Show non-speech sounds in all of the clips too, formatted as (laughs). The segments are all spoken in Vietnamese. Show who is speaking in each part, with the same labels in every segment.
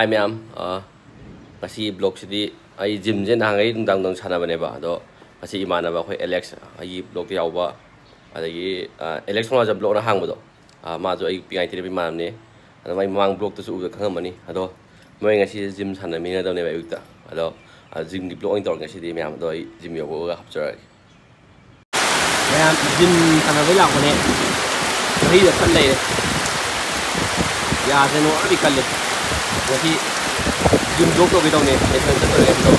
Speaker 1: ꯍꯥꯏ ꯃꯌꯥꯝ ꯉꯁꯤꯒꯤ ꯕ꯭ꯂꯣꯛꯁꯤꯗꯤ ꯑꯩ ꯖꯤꯝꯁꯦ ꯅꯍꯥꯟꯈꯩ ꯅꯨꯡꯗꯥꯡ ꯁꯥꯟꯅꯕꯅꯦꯕ ꯑꯗꯣ ꯉꯁꯤ ꯏꯃꯥꯟꯅꯕ ꯑꯩꯈꯣꯏ ꯑꯦꯂꯦꯛꯁ ꯑꯩꯒꯤ ꯕ꯭ꯂꯣꯛꯇ ꯌꯥꯎꯕ ꯑꯗꯒꯤ ꯑꯦꯂꯦꯛꯁ ꯁꯣꯅꯥꯖꯝ ꯕ꯭ꯂꯣꯛꯅ ꯍꯥꯡꯕꯗꯣ ꯃꯥꯁꯨ ꯑꯩ ꯄꯤꯉꯥꯏ ꯇꯤꯔꯦꯞ ꯏꯃꯥꯟꯅꯕꯅꯤ ꯑꯗꯣ ꯃꯥꯒꯤ ꯃꯃꯥꯡ ꯕ꯭ꯂꯣꯛꯇꯁꯨ ꯎꯕꯗ ꯈꯪꯉꯝꯃꯅꯤ ꯑꯗꯣ ꯃꯣꯏ ꯉꯁꯤ ꯖꯤꯝ ꯁꯥꯟꯅꯃꯤꯟꯅꯗꯕꯅꯦꯕ ꯑꯌꯨꯛꯇ ꯑꯗꯣ ꯖꯤꯝꯒꯤ ꯕ꯭ꯂꯣꯛ ꯑꯣꯏꯅ ꯇꯧꯔꯒ ꯉꯁꯤꯗꯤ ꯃꯌꯥꯝ ꯑꯗꯣ ꯑꯩ ꯖꯤꯝ ꯌꯧꯕꯒ ꯍꯥꯞꯆꯔꯛꯑꯒꯦ ꯃꯌꯥꯝ ꯖꯤꯝ ꯁꯥꯟꯅꯕ ꯂꯥꯛꯄꯅꯦ ꯃꯍꯤꯗ ꯈꯔ ꯂꯩꯔꯦ ꯌꯥꯁꯦ ꯅꯣꯡ ꯀꯜꯂꯦ ba yukta ado gym gi blog intor ngasi di ma'am do ai gym yo go hap char ma'am gym sana với lòng này thấy được thân này ya thế nó bị cật liệt Jadi Jun Joko kita ni National Center ni kita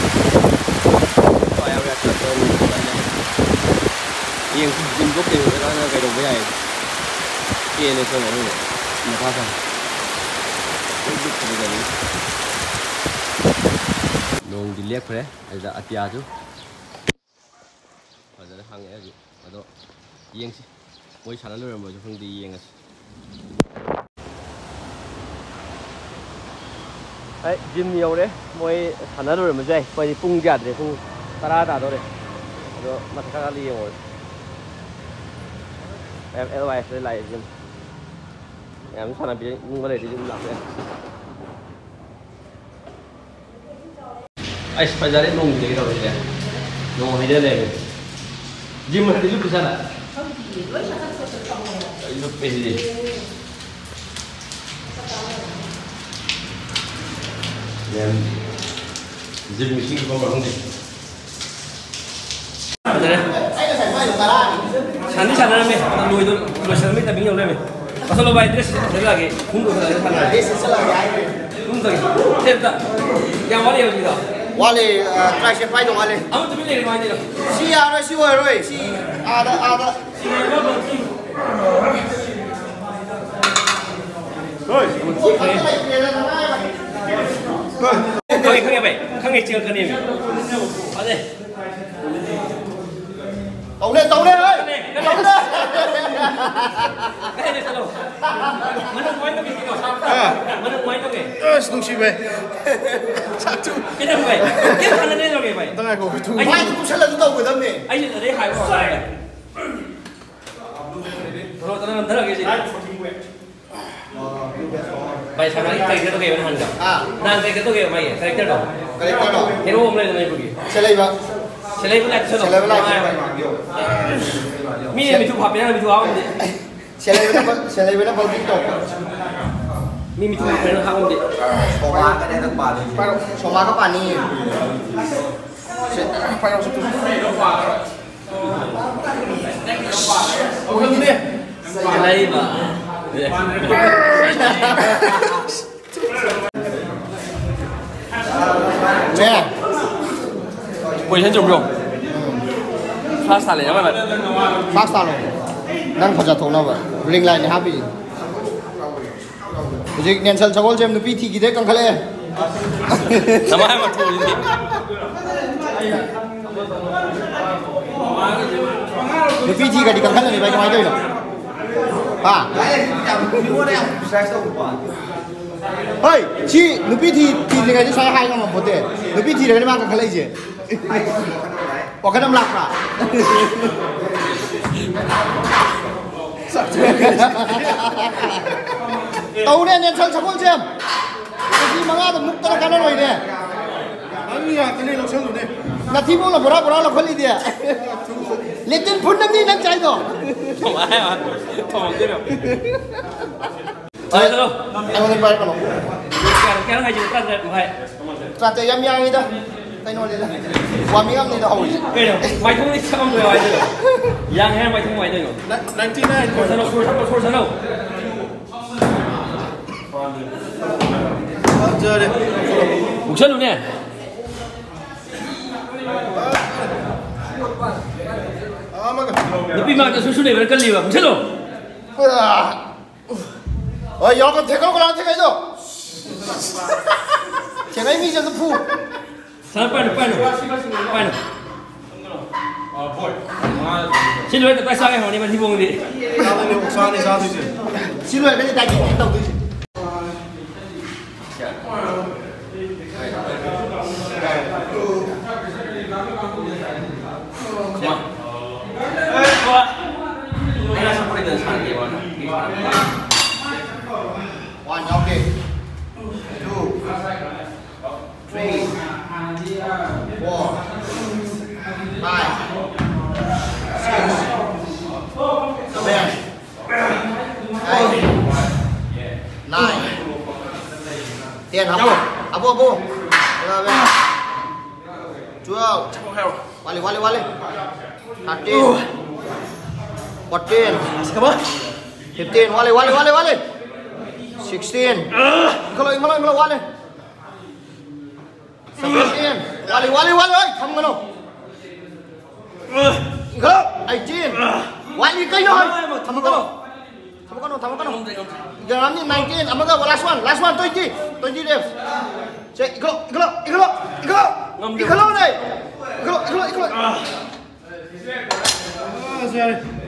Speaker 1: So ayah biar kita Yang Jun Joko ni kita nak kaya dong bayar Ini ni semua ni Ini pasang Ini kita ni Nong dilihat pre Ada ati aju Ada hang aja Ada Yang sih Mau sana lu yang mau jumpa di yang sih ấy gym nhiều đấy. Mỗi thằng nó rồi mà dây bây giờ phun giặt để phun ta ra ta đó đấy. Rồi mà thằng khác đi rồi em em lại sẽ lại gym. Em thằng nào bị nhưng có thể đi gym làm đấy. Ấy phải ra đấy nông gì đâu đấy nông hay đấy này. Gym mà đi lúc sao nào lúc bây giờ Then giữ mình khi có mà không được. 잔디 잘 하면 로이도 로 잘하면 다. 민영 하면 가서 로 바이 드레스 대박이 공도 잘
Speaker 2: 하는
Speaker 1: 공덕이. 됐다. 야 원래 여기다.
Speaker 2: 원래 트라이시 파이도 원래
Speaker 1: 아무 때문에 내리 많이 내려.
Speaker 2: 시야로 시월로 시 아다 아다
Speaker 1: 어이
Speaker 2: 형이
Speaker 1: 형이 봐. 형이 지금 그님. 안돼.
Speaker 2: 떠오래 떠오래.
Speaker 1: 떠오래. Manong point lagi dito. Manong point lagi.
Speaker 3: Yes, nung si Bay. Sakto.
Speaker 1: Kaya mo bay. Kaya ka na nilo kay bay. Tanga
Speaker 3: ko.
Speaker 1: Ay, hindi
Speaker 2: ko sila dito with them eh.
Speaker 1: Ay, hindi hay ko. Bro, tanga nandara kay si. Ah, by Shamari character toke even hanga. Nan character toke my character dog.
Speaker 2: Character dog.
Speaker 1: Hero omle na pugi.
Speaker 2: Chelai ba.
Speaker 1: Chelai ba action dog. Chelai ba action. Mi mi tu bhape na mi tu aam de.
Speaker 2: Chelai ba chelai ba bal big dog.
Speaker 1: Mi mi tu bhape na aam de.
Speaker 2: Shoma ka de
Speaker 3: tak pani. Pero
Speaker 2: Shoma ka pani.
Speaker 3: Pero tu. Next.
Speaker 2: Oh, ini.
Speaker 1: Chelai ba.
Speaker 2: Nè.
Speaker 1: Quỳ trùng trùng. Phát xả lại vậy.
Speaker 2: Phát sao rồi? Đang phải thùng nào vậy? Ring lại nhà happy. Jadi nensel cakol jam nupi thi gide kang khale. Sama
Speaker 1: hai mà thu gì?
Speaker 2: Nupi thi ka di kang khale ni bai kamai doi no. Ha. Hei, chi nupi thi thi ni ga ji sai hai ngam bote. Nupi thi ga ni ma kang khale je. Wa kana mlak ra. Tàu này nensel cakol jam. Cái mga da mukta kana roi ne.
Speaker 3: 아니야, 근데 너 처음 내.
Speaker 2: Na thi mo la bora bora la kholi dia. Lekin phun nam ni nang chai do.
Speaker 1: Không ai mà. Không biết đâu. Ờ, đâu.
Speaker 2: Anh muốn bay kalau.
Speaker 1: Cái cái này chúng ta sẽ phải.
Speaker 2: Tra te yam yang ida. Tay no le la. Wa mi am ni da oi.
Speaker 1: Cái đâu. Mày không đi xong rồi mày đâu. Yang hay mày không mày đâu.
Speaker 3: 99
Speaker 1: Thôi sao đâu, thôi sao đâu, thôi sao đâu.
Speaker 3: giờ đi.
Speaker 1: Một chân luôn nè. 막아. Nó bị mang cái số số này vẫn cân liều à, một chân luôn.
Speaker 2: 어, 여건 대가고 나한테 가이도. 제가 이미 이제서 푸.
Speaker 1: Sao phải được, phải được. Phải được. Xin lỗi, tại sao cái hỏi này mà thi buông đi?
Speaker 3: 나도 옥상에 사드지.
Speaker 2: 싫어해, 근데 나 이게 했다고 그러지.
Speaker 1: One,
Speaker 2: okay. Two, three, four, five, six, seven, eight, nine, ten. Abu, Abu, Abu. Eleven, twelve. Wali, Wali, Wali. Thirteen, fourteen. Come on. 15 wallet wallet wallet wallet 16 kalau imalo imalo wallet 17 wallet wallet wallet oi kamu ngono kalau 18 wallet kai no
Speaker 1: kamu kono
Speaker 2: kamu kono kamu kono jangan ni 19 amaga last one last one 20 20 devs cek iklo iklo iklo iklo
Speaker 1: iklo iklo iklo
Speaker 2: iklo iklo iklo iklo
Speaker 3: iklo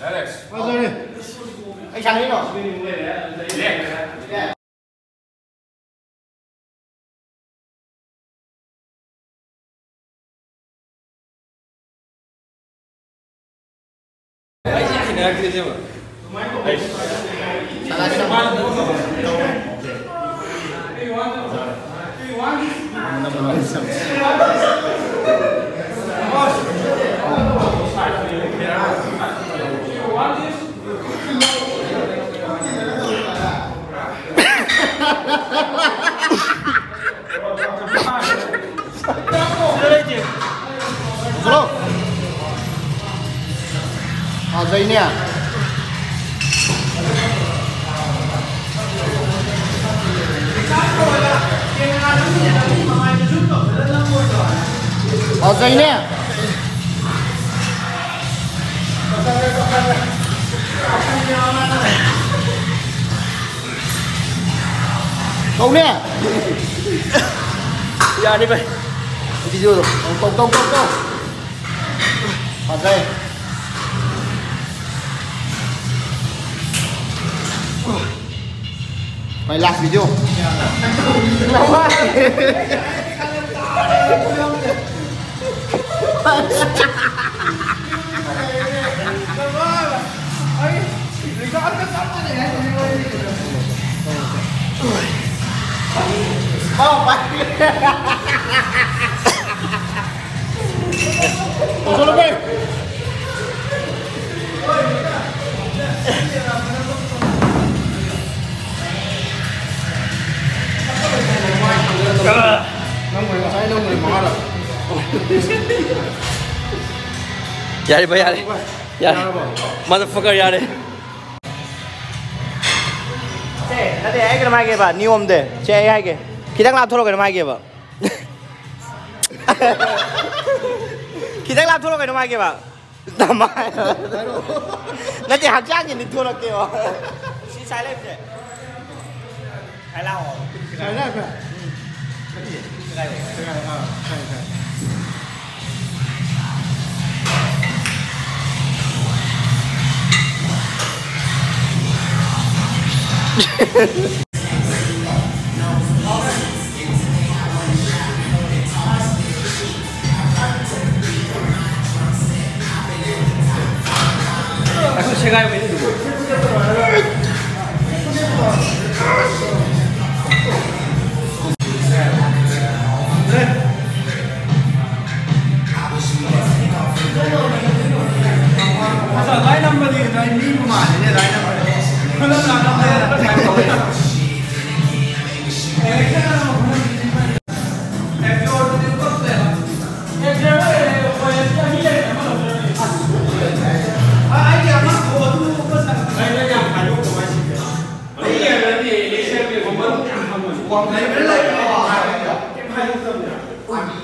Speaker 3: Alex.
Speaker 2: Ah, sorry. Anh sang đi nào. Salah À dây nè. À dây nè. Câu nè.
Speaker 1: Dạ đi về.
Speaker 2: Video rồi. Câu câu câu câu. À dây. Mày làm video. Làm quá. Oh, my God.
Speaker 1: やればやれ。やれ。マダファカやれ。チ
Speaker 2: ェなでやけどまいけばニオムでチェやけきたくなとろけどまいけば kita lap thua cái nó
Speaker 1: 제가 알고 있는 누구?
Speaker 2: Còn thấy cái lệnh họ Em
Speaker 4: hay không tâm nhỉ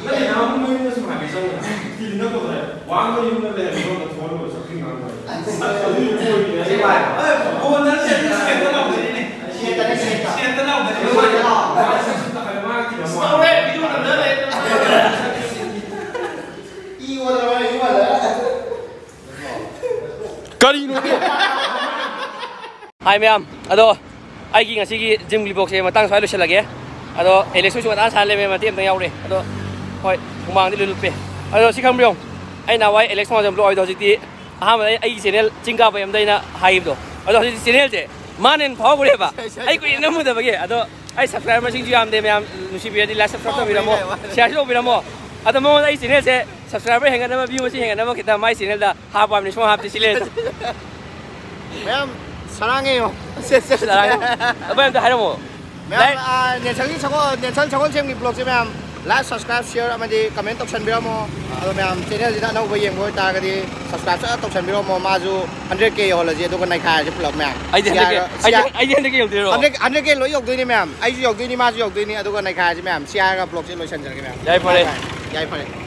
Speaker 2: Tất nhiên nó không
Speaker 1: nguyên nhưng mà cái xong nhỉ
Speaker 4: Thì nó có thể quá có những cái lệnh nó là thôi rồi sau khi ngắn rồi
Speaker 2: Anh có gì vui nhỉ Chị bài Ê,
Speaker 1: cô nó sẽ
Speaker 4: nó
Speaker 1: sẽ nó
Speaker 4: lòng đấy này
Speaker 2: Chị ta nó sẽ Chị
Speaker 4: ta lòng đấy
Speaker 2: Đúng rồi nó lòng
Speaker 1: Stop it, you don't know it.
Speaker 2: 이거 나와 이거 나와.
Speaker 4: 까리 이거.
Speaker 1: Hi, ma'am. Ado. ai subscriber sing ju am de me am nusi bi di la subscribe to bi mo. Share to bi mo. ꯑꯗꯣ ꯃꯉꯣꯟꯗ ꯑꯩ ꯆꯦꯅꯦꯜꯁꯦ ꯁꯕꯁꯀ꯭ꯔꯥꯏꯕꯔ ꯍꯦꯟꯒꯠꯅꯕ ꯚ꯭ꯌꯨ ꯃꯁꯤꯡ ꯍꯦꯟꯒꯠꯅꯕ ꯈꯤꯇꯪ ꯃꯥꯏ ꯆꯦꯅꯦꯜꯗ ꯍꯥꯞꯄꯕꯅꯤ ꯁꯨꯝ ꯍꯥꯞꯇꯤ ꯁꯤꯂꯦ
Speaker 2: ꯃꯌꯥꯝ 사랑해요. (laughs) 사랑해요?
Speaker 1: 뱀도 하려고.
Speaker 2: 뱀, 아, 년창이 저거, 년창 저건 xem cái blog cho em like, subscribe, share, mà đi comment tập chân biểu mô. Rồi em, trên này đã nấu với yên với ta cái đi subscribe cho tập chân biểu mô mà dù 100k hồ là gì tôi còn này khai cho blog mẹ. Anh dân cái,
Speaker 1: anh dân cái dọc đi rồi.
Speaker 2: 100k lỗi dọc đi đi mẹ. Anh dọc đi đi mà dọc đi đi, tôi còn này khai cho mẹ. Share cái blog trên lỗi chân chân cái mẹ. Dạy phải đi. Dạy phải đi.